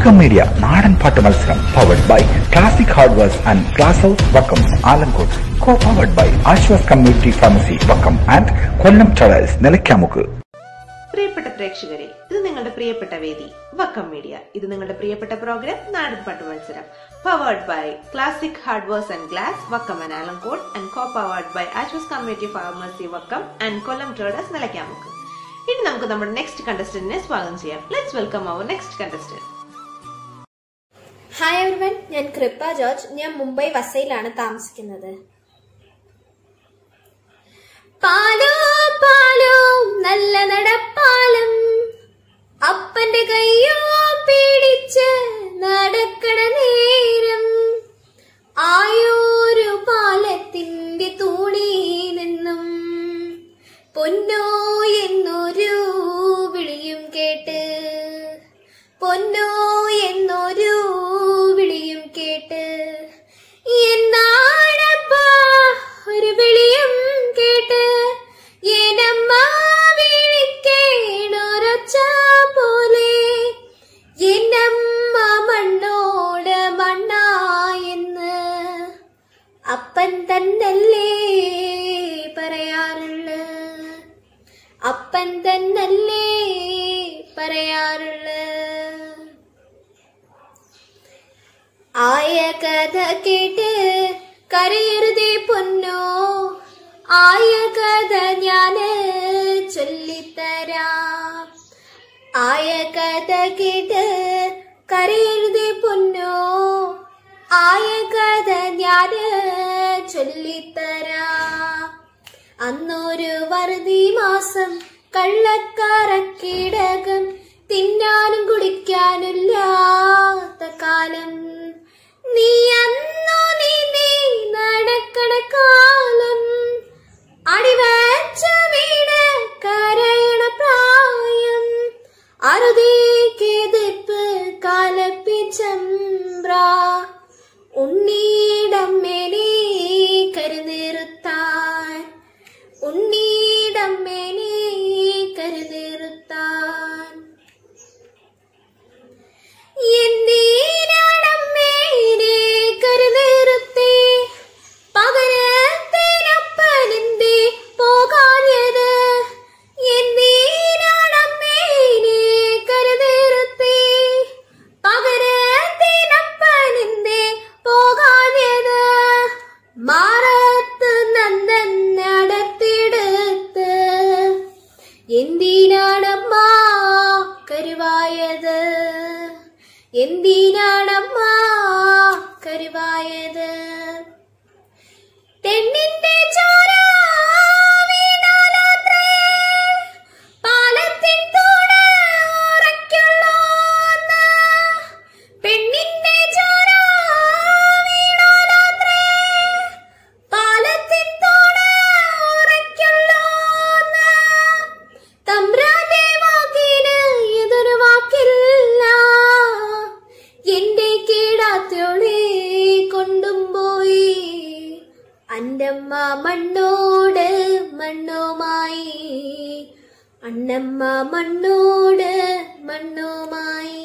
Vakkom media നാടൻ പാട്ട് മത്സരം powered by classic hardwares and glass house Vakkam Alangode. Co powered by Aswas community pharmacy Vakkam and Kollam traders Nilakkamukku പ്രിയപ്പെട്ട പ്രേക്ഷകരെ ഇത് നിങ്ങളുടെ പ്രിയപ്പെട്ട വേദി വക്കം മീഡിയ ഇത് നിങ്ങളുടെ പ്രിയപ്പെട്ട പ്രോഗ്രാം നാടൻ പാട്ട് മത്സരം. Powered by classic hardwares and glass Vakkam and Alangode and co powered by Aswas community pharmacy Vakkam and Kollam traders Nilakkamukku ഇനി നമുക്ക് നമ്മുടെ നെക്സ്റ്റ് കണ്ടസ്റ്റന്റിനെ സ്വാഗതം ചെയ്യാം. Let's welcome our next contestant hi everyone ഞാൻ കൃപ ജോർജ്. ഞാൻ മുംബൈ വസയിലാണ് താമസിക്കുന്നത്. പാലോ പാലോ നല്ല നടപ്പാലം. അപ്പന്റെ കയ്യോ പിടിച്ച് നടക്കണ നേരം. ആയോരു പാലത്തിന്റെ തൂണി നിന്നും പൊന്നോ അപ്പൻ തന്നല്ലേ പറയാറുള്ള. ആയ കഥ കേട്ട് കരയരുതേ പൊന്നോ. ആയ കഥ ഞാൻ ചൊല്ലിത്തരാം. ആയ കഥ കേട്ട് കരയരുതേ പൊന്നോ. ആയ കഥ ഞാൻ ചൊല്ലിത്തരാം. അന്നൊരു വറുതി മാസം കള്ളക്കാരക്കീടകം തിന്നാനും കുടിക്കാനില്ലാത്ത കാലം. നീ അന്നോ നീ നീ നടക്കണ കാലം. അടിവച്ച വീട് കരയണ പ്രായം. അറുതീക്കെതിർപ്പ് കാലപ്പിച്ചമ്പ്ര എന്തിനാണമ്മ മണ്ണുമായി. അണ്ണമ്മ മണ്ണോട് മണ്ണുമായി.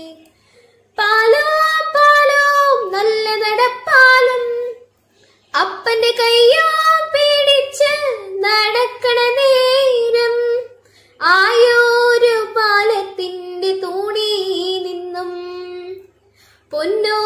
പാലോ പാലോ നല്ല നടപ്പാലും അപ്പന്റെ കയ്യോ പിടിച്ച് നടക്കണ നേരം ആയോരു പാലത്തിന്റെ തൂണി നിന്നും പൊന്നോ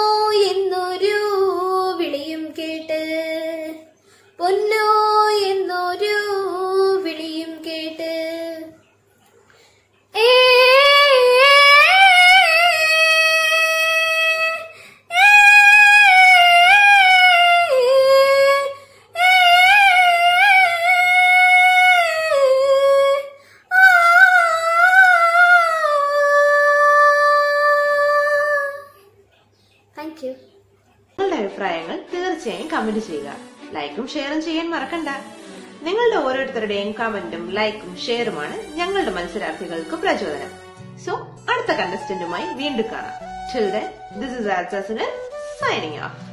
യു. നിങ്ങളുടെ അഭിപ്രായങ്ങൾ തീർച്ചയായും കമന്റ് ചെയ്യുക. ലൈക്കും ഷെയറും ചെയ്യാൻ മറക്കണ്ട. നിങ്ങളുടെ ഓരോരുത്തരുടെയും കമന്റും ലൈക്കും ഷെയറുമാണ് ഞങ്ങളുടെ മത്സരാർത്ഥികൾക്ക് പ്രചോദനം. സോ അടുത്ത കണ്ടസ്റ്റന്റുമായി വീണ്ടും കാണാം. Till then, signing is